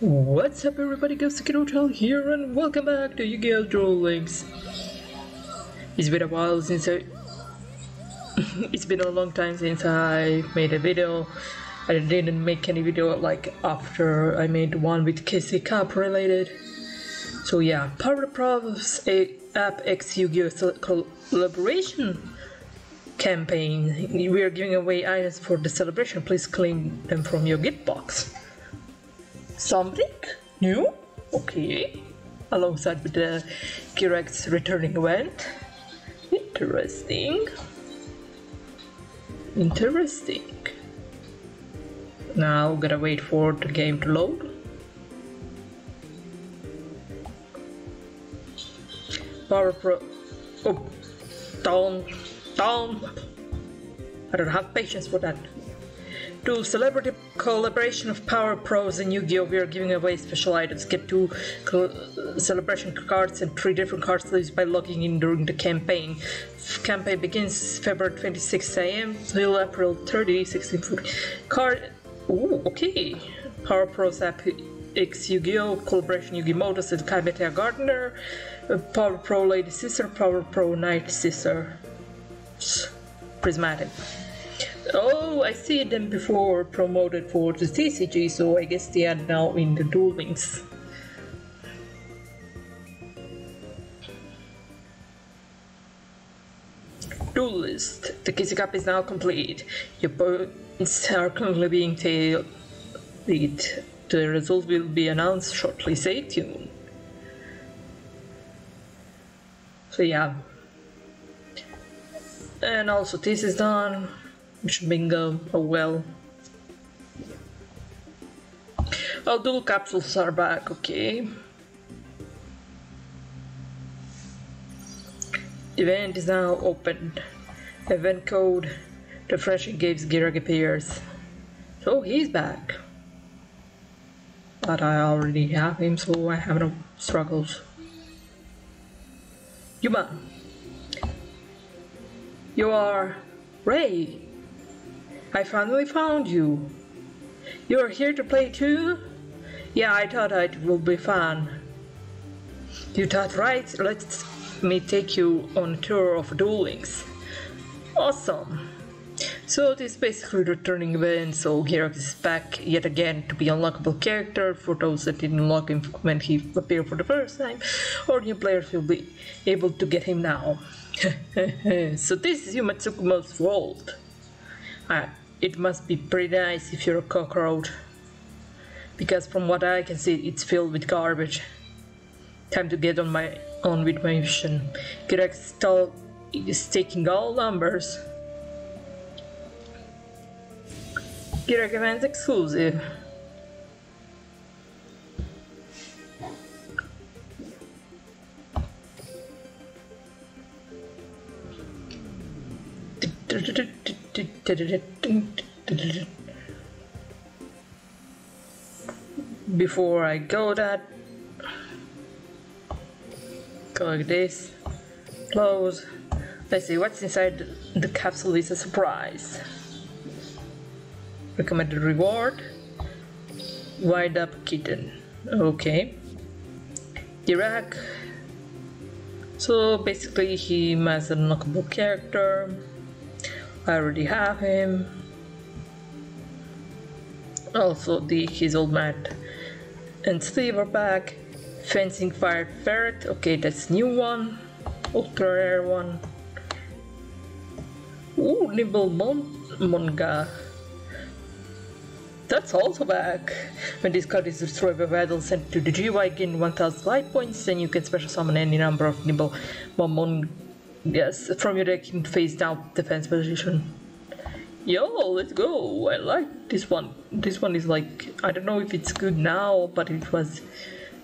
What's up everybody, GhostieCRO here and welcome back to Yu-Gi-Oh! Links. It's been a while since I... it's been a long time since I made a video. I didn't make any video like after I made one with KC Cup related. So yeah, Power Profs a App X Yu-Gi-Oh! collaboration campaign. We are giving away items for the celebration. Please claim them from your gift box. Something new? Okay. Alongside with the Girag's returning event. Interesting. Interesting. Now gotta wait for the game to load. Power Pro. Oh, down, down. I don't have patience for that. To celebrity collaboration of Power Pros and Yu-Gi-Oh! We are giving away special items. Get two celebration cards and three different card sleeves by logging in during the campaign. Campaign begins February 26 a.m. till April 30, 1640. Card. Ooh, okay. Power Pros app X Yu-Gi-Oh! Collaboration Yu-Gi Modus and Kaimetea Gardener. Power Pro Lady Sister. Power Pro Night Sister. Prismatic. Oh, I see them before promoted for the TCG, so I guess they are now in the Duel Links. Duelist. The KC Cup is now complete. Your points are currently being tallied. The result will be announced shortly. Stay tuned. So yeah. And also this is done. Bingo, oh well. Oh, dual capsules are back, okay. Event is now open. Event code, Friendship Games Girag appears. So he's back. But I already have him, so I have no struggles. Yuma! You are Ray! I finally found you. You're here to play too? Yeah, I thought it would be fun. You thought right, let me take you on a tour of Duel Links. Awesome. So this is basically returning event, so Girag is back yet again to be unlockable character for those that didn't unlock him when he appeared for the first time, or new players will be able to get him now. so this is Yuma Tsukumo's world. Uh, it must be pretty nice if you're a cockroach. Because from what I can see, it's filled with garbage. Time to get on my on with my mission. Girag is taking all numbers. Girag event exclusive. Before I go that go like this close. Let's see what's inside the capsule is a surprise. Recommended reward wind up kitten. Okay. Girag so basically he has a knockable character I already have him. Also the his old mat and sleeve are back. Fencing fire ferret, okay that's new one. Ultra rare one. Ooh, nimble mon monga. That's also back. When this card is destroyed by battle sent to the GY gain 1000 life points, then you can special summon any number of nimble mon Yes, from your deck in face down defense position. Yo, let's go! I like this one. This one is like, I don't know if it's good now, but it was,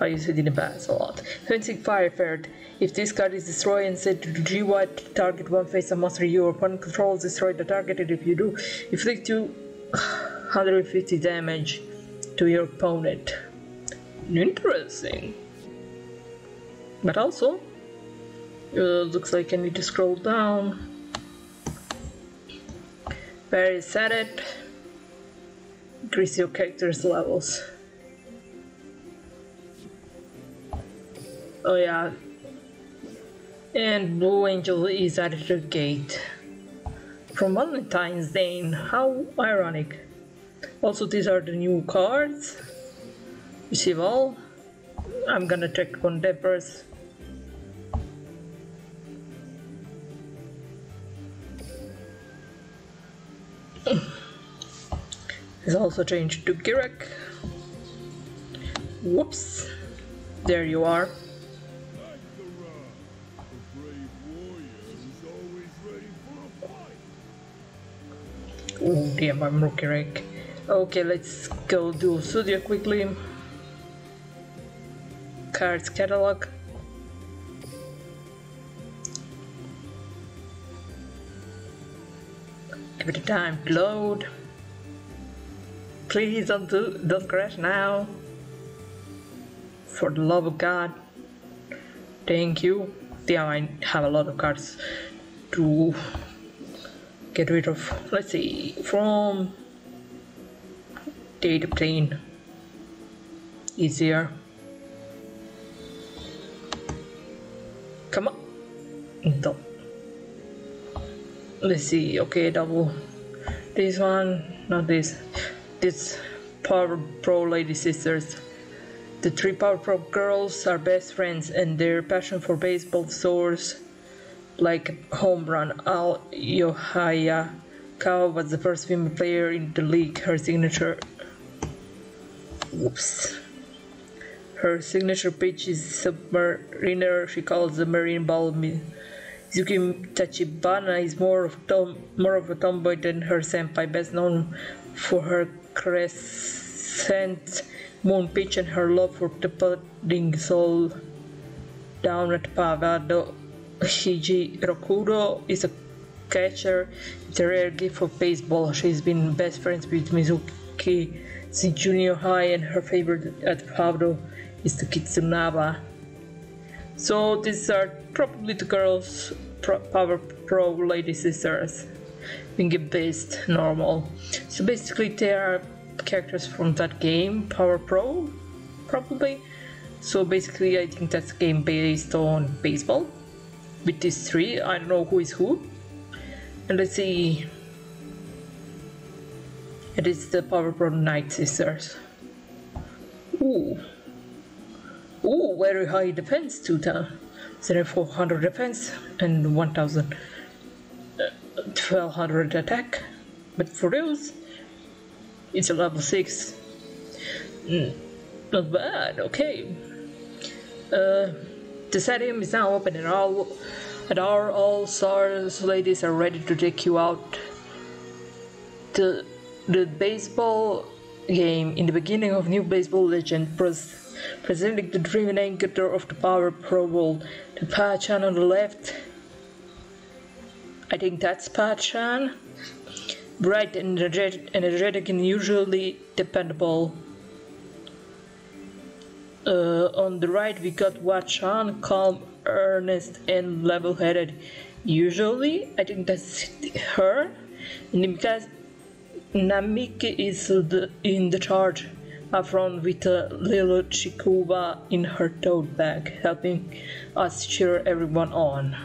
I used it in the past a lot. Fencing Fire Ferret. If this card is destroyed and set to GY, target one face a monster your opponent controls, destroy the target, and if you do, inflict you 150 damage to your opponent. Interesting. But also, uh, looks like I need to scroll down. Is set it? Increase your character's levels. Oh yeah. And Blue Angel is at the gate. From Valentine's Day, how ironic. Also, these are the new cards. Receive all. I'm gonna check on them It's also changed to Girag. Whoops. There you are. Oh I'm rookie rank. Okay, let's go do studio quickly. Cards catalog. Give it a time to load. Please don't do, don't crash now. For the love of God. Thank you. Yeah, I have a lot of cards to get rid of. Let's see, from data plane. Easier. Come on. No. Let's see. Okay, double. This one, not this. This Power Pro Lady Sisters. The three Power Pro girls are best friends, and their passion for baseball soars like home run. Al Yohaya Kao was the first female player in the league. Her signature. Whoops. Her signature pitch is submariner. She calls the marine ball. Yuki Tachibana is more of tom, more of a tomboy than her senpai, best known for her crescent moon pitch and her love for the pudding soul down at Pavado. Hijiri Rokudo is a catcher. It's a rare gift for baseball. She's been best friends with Mizuki since junior high, and her favorite at Pavado is the Kitsunaba. So these are probably the girls pro, Power Pro Lady Sisters. Based normal. So basically they are characters from that game, Power Pro, probably. So basically I think that's a game based on baseball. With these three, I don't know who is who. And let's see. It is the Power Pro Night Sisters. Ooh. Ooh, very high defense, Tuta. 0400 defense and 1000 1200 attack. But for those, it's a level 6. Mm, not bad, okay. Uh, the stadium is now open and all and our all stars ladies are ready to take you out. The the baseball game in the beginning of New Baseball Legend pres presenting the dream anchor of the Power Pro World. The Pachan on the left. I think that's Pachan. Bright, and energetic and usually dependable. Uh, on the right we got Wachan, calm, earnest and level-headed. Usually, I think that's her. Because Namike is the, in the charge up front with a little Chikuba in her tote bag, helping us cheer everyone on.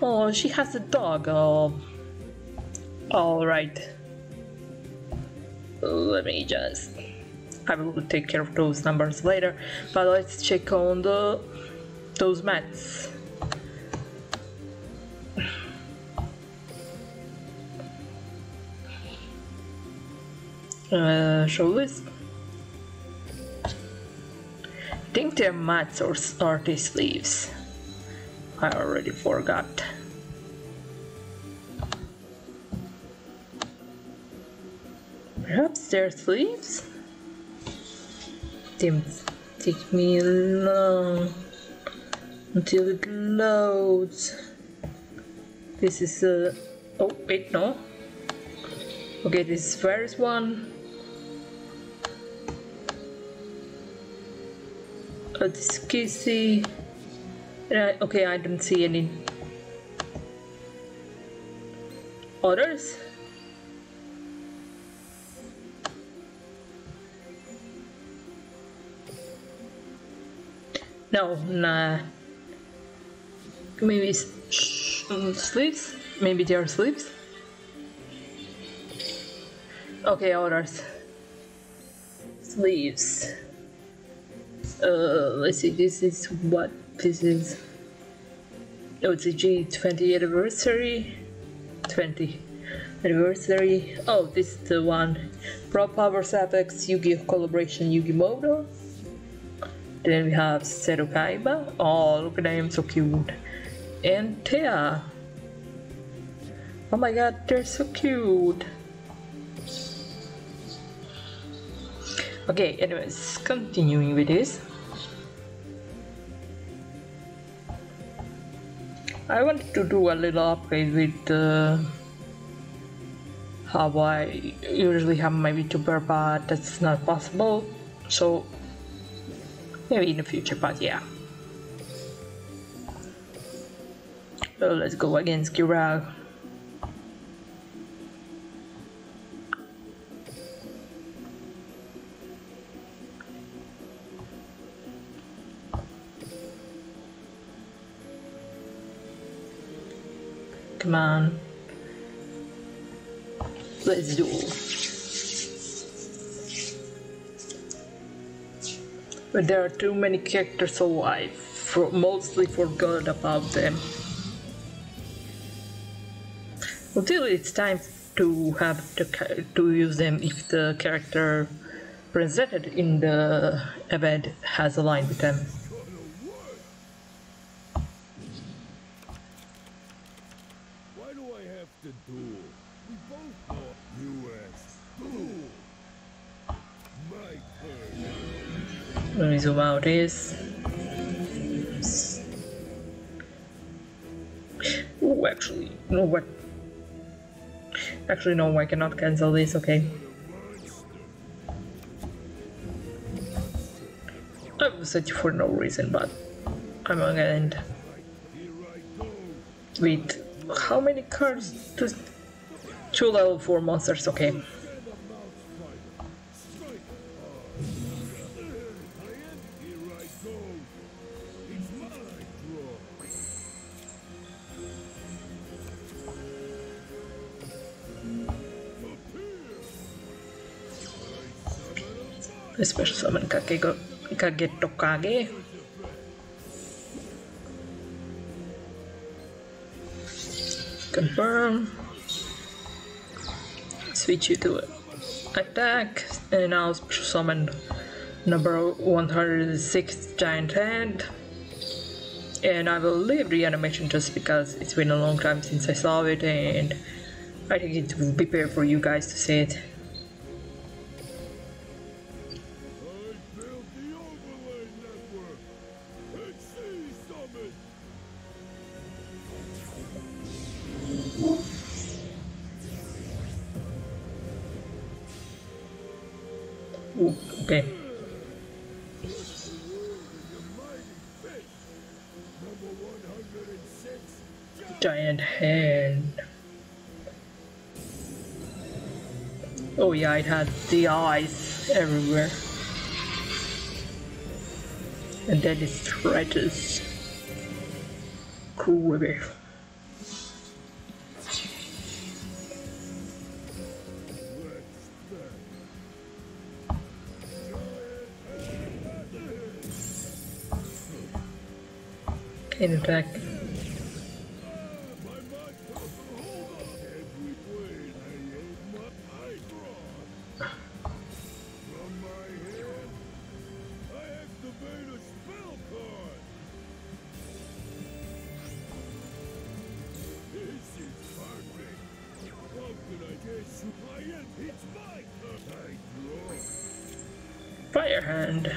Oh, she has a dog. Oh, all right. Let me just. I will take care of those numbers later, but let's check on the those mats. Uh, show list. I think they're mats or, or sleeves. I already forgot. Perhaps they're sleeves? Didn't take me long until it loads. This is a... oh wait, no. Okay, this is first one. Uh, this kissy. Uh, okay, I don't see any orders. No, nah. Maybe sleeves? Maybe they are sleeves? Okay, orders. Sleeves. Uh, let's see, this is what this is. It's a G20 anniversary. 20 anniversary. Oh, this is the one. Pro Power Apex Yu-Gi-Oh! Collaboration Yugi Muto. Then we have Seto Kaiba. Oh, look at him, so cute. And Tea. Oh my god, they're so cute. Okay, anyways, continuing with this. I wanted to do a little upgrade with uh, how I usually have my VTuber, but that's not possible. So maybe in the future, but yeah. So let's go against Girag. On. Let's do. But there are too many characters, so I for mostly forgot about them. Until it's time to have to, to use them if the character presented in the event has a line with them. Let me zoom out is. Oh, actually, no, what? Actually, no, I cannot cancel this, okay. I was such for no reason, but I'm gonna end. Wait, how many cards does two level 4 monsters? Okay. Special summon Kakego, Kagetokage. Confirm. Switch you to attack, and special summon number 106 Giant Hand. And I will leave the animation just because it's been a long time since I saw it and I think it will be fair for you guys to see it. Okay. Giant hand. Oh yeah, it had the eyes everywhere. And then it stretches. Cool. In attack. Fire hand.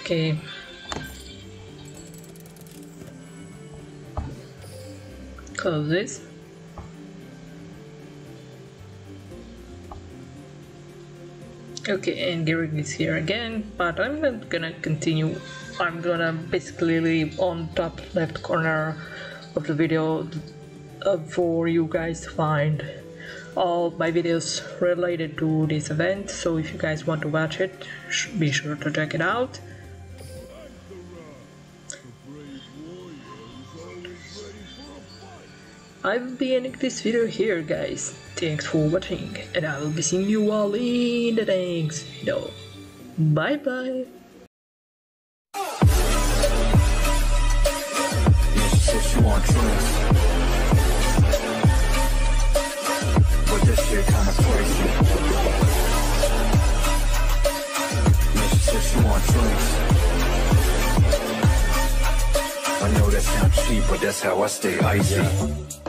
Okay. Close this. Okay, and Girag is here again, but I'm not gonna continue. I'm gonna basically leave on top left corner of the video uh, for you guys to find all my videos related to this event so if you guys want to watch it be sure to check it out. I will be ending this video here guys. Thanks for watching and I will be seeing you all in the next video. Bye bye I know that sounds cheap, but that's how I stay icy.